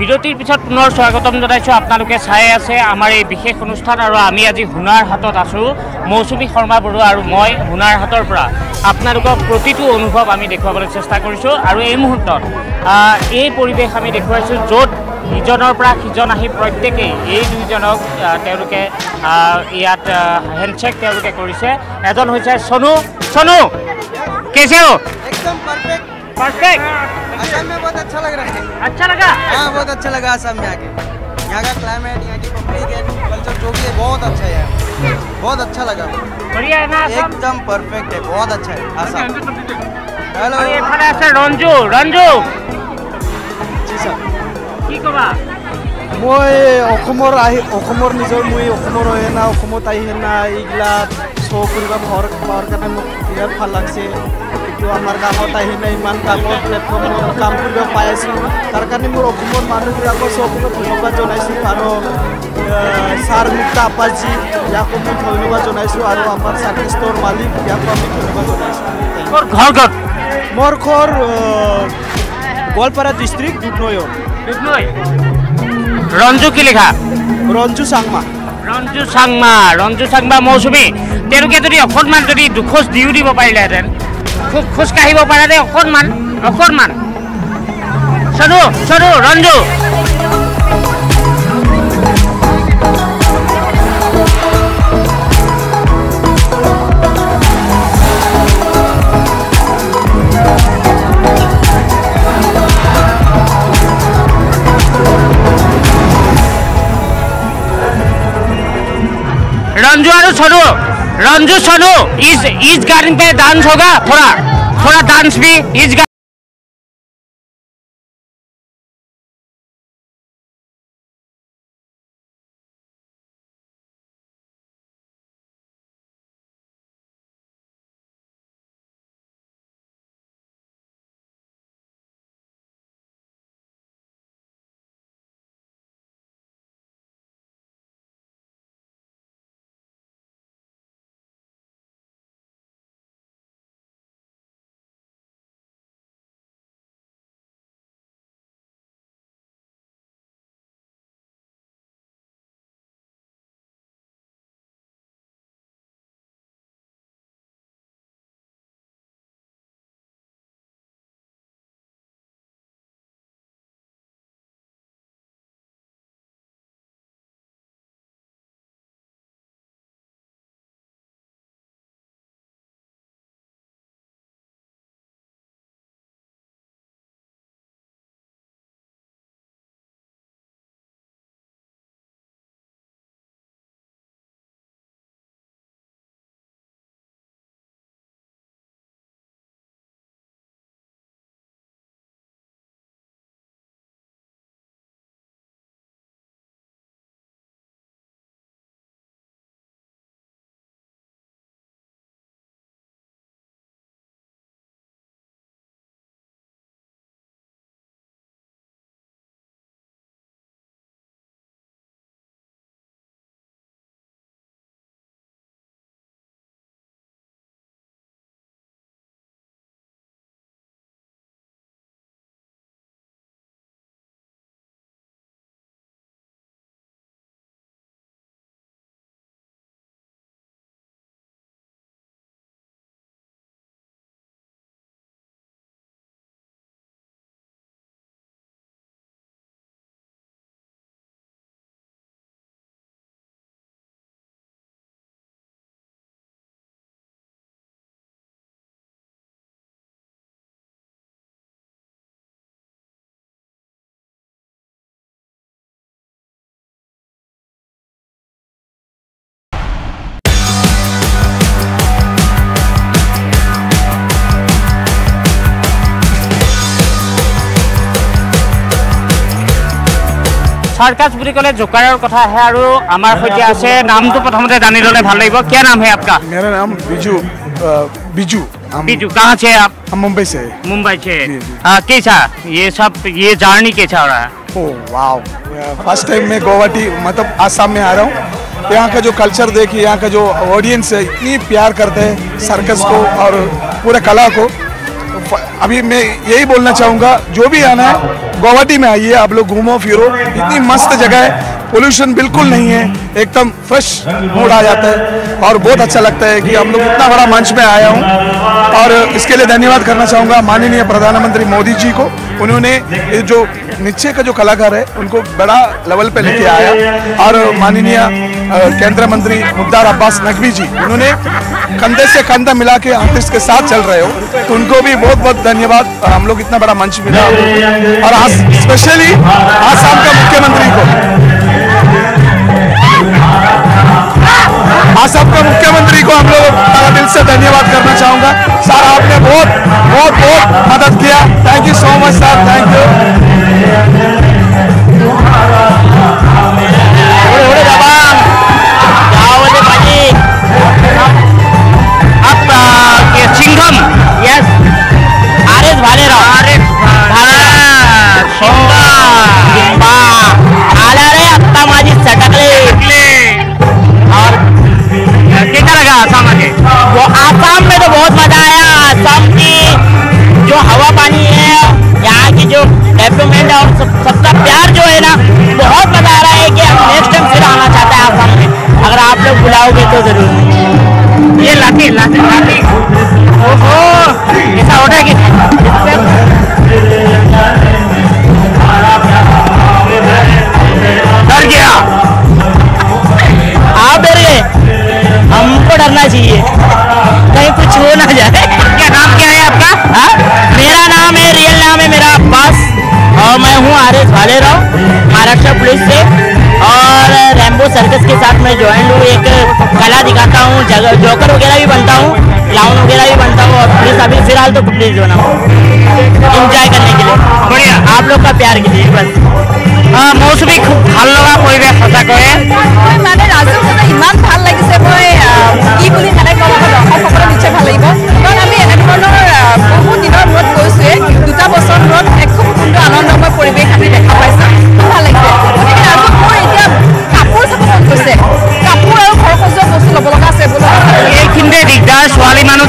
বিৰতিৰ পিছত পুনৰ স্বাগতম জনাইছোঁ। আপোনালোকে চাই আছে আমাৰ এই বিশেষ অনুষ্ঠান আৰু আমি আজি হুনাৰ হাতত আছো। মৌসুমী শৰ্মা বড়ো আৰু মই হুনাৰ হাতৰ পৰা। আপোনালোকক প্ৰতিটো অনুভৱ আমি দেখুৱাবলৈ চেষ্টা কৰিছোঁ আৰু এই মুহূৰ্তত এই পৰিৱেশ আমি দেখুৱাইছোঁ যত ইজনেৰপা সিজন আহি প্ৰত্যেকেই এই দুইজনক তেওঁলোকে ইয়াত হেণ্ডশ্বেক তেওঁলোকে কৰিছে। এজন হৈছে সনু সনু কেছেও একদম परफेक्ट परफेक्ट असम में बहुत अच्छा लग रहा है अच्छा लगा हाँ बहुत अच्छा लगा असम में आके यहाँ का क्लाइमेट यहाँ की पब्लिक है कल्चर जो भी है बहुत अच्छा है यार बहुत अच्छा लगा बढ़िया है ना सब एकदम परफेक्ट है बहुत अच्छा है असम हेलो আৰু এইফালে আছে ৰঞ্জু ৰঞ্জু जी सर কি ক'বা মই অসমৰ আহি অসমৰ নিজৰ মই অসমৰ হৈ না অসমত আহি না এইগিলা শ্ব' কৰিব পোৱাৰ পোৱাৰ কাৰণে মোক বিৰাট ভাল লাগছে আমাৰ কামত আহি না ইমান কামৰ প্লেটফৰ্মত কাম কৰিব পাই আছোঁ তাৰ কাৰণে মোৰ অসমৰ মানুহবিলাকক চবকে ধন্যবাদ জনাইছোঁ আৰু ছাৰ মুক্তা আপাজী ইয়াকো মই ধন্যবাদ জনাইছোঁ আৰু আমাৰ চাৰ্ভিষ্টৰ মালিক ইয়াকো আমি ধন্যবাদ জনাইছোঁ ঘৰ মোৰ ঘৰ গোৱালপাৰা ডিষ্ট্ৰিক্ট দুধনৈৰ বিষ্ণুই ৰঞ্জু কি লিখা ৰঞ্জু চাংমা ৰঞ্জু চাংমা ৰঞ্জু চাংমা মৌচুমী তেওঁলোকে যদি অকণমান যদি দুখোজ দিও দিব পাৰিলেহেঁতেন খোজ কাঢ়িব পাৰা দে অকণমান অকণমান সৰু সৰু ৰঞ্জু ৰঞ্জু আৰু সৰু रंजू सोनू इस इस गाने पे डांस होगा? थोड़ा थोड़ा डांस भी इस गा... চাৰ্কাছ বুলি ক'লে জোকাৰৰ কথা আহে আৰু আমাৰ সৈতে আছে নামটো প্ৰথমতে জানি ল'লে ভাল লাগিব क्या नाम है आपका मेरा नाम बिजू अ, बिजू हम बीजू कहाँ से आप हम मुंबई से हैं। मुंबई से जी, जी। आ, कैसा ये सब ये जर्नी कैसा हो रहा है ओ वाओ फर्स्ट टाइम मैं गुवाहाटी मतलब आसाम में आ रहा हूँ यहाँ का जो कल्चर देखिए यहाँ का जो ऑडियंस है इतनी प्यार करते हैं सर्कस को और पूरे कला को फ- अभी मैं यही बोलना चाहूँगा, जो भी आना है गुवाहाटी में आइए, आप लोग घूमो, फिरो। इतनी मस्त जगह है पोल्यूशन बिल्कुल नहीं है, एकदम फ्रेश मूड आ जाता है। और बहुत अच्छा लगता है कि हम लोग इतना बड़ा मंच में आया हूँ। और इसके लिए धन्यवाद करना चाहूँगा माननीय प्रधानमंत्री मोदी जी को। उन्होंने जो नीचे का जो कलाकार है, उनको बड़ा लेवल पे लेके आया। और माननीय केंद्र मंत्री मुख्तार अब्बास नकवी जी, उन्होंने कंधे से कंधा मिला के आर्टिस्ट के साथ चल रहे हो तो उनको भी बहुत बहुत धन्यवाद हम लोग इतना बड़ा मंच मिला और आज स्पेशली आसाम का मुख्यमंत्री को। आसाम का मुख्यमंत्री को हम लोग से धन्यवाद करना चाहूँगा। सर, आपने बहुत बहुत बहुत मदद किया। Thank you so much sir thank you तो ज़रूर। ये लाठी लाठी लाठी। ओहो, ऐसा होता है कि डर गया। आप डर गए। हमको डरना चाहिए। कहीं कुछ हो ना जाए। क्या नाम क्या है आपका? हा? मेरा नाम है, रियल नाम है मेरा। अब्बास और मैं हूँ R S Bhalerao Maharashtra police से। और रैम्बो सर्कस के साथ मैं ज्वाइन हूँ एक कला दिखाता हूँ जगह जोकर वगैरह भी बनता हूँ क्लाउन वगैरह भी बनता हूँ और पुलिस अभी फिलहाल तो पुलिस बना हूँ एंजॉय करने के लिए बढ़िया आप लोग का प्यार के लिए बस মৌচুমী খুব ভাল লগা পৰিৱেশ সঁচাকৈয়ে মই মানে ৰাজুক মানে ইমান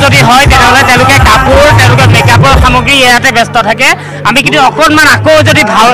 যদি হয় তেনেহ'লে তেওঁলোকে কাপোৰ তেওঁলোকে মেকআপৰ সামগ্ৰী ইয়াতে ব্যস্ত থাকে। আমি কিন্তু অকণমান আকৌ যদি ভাল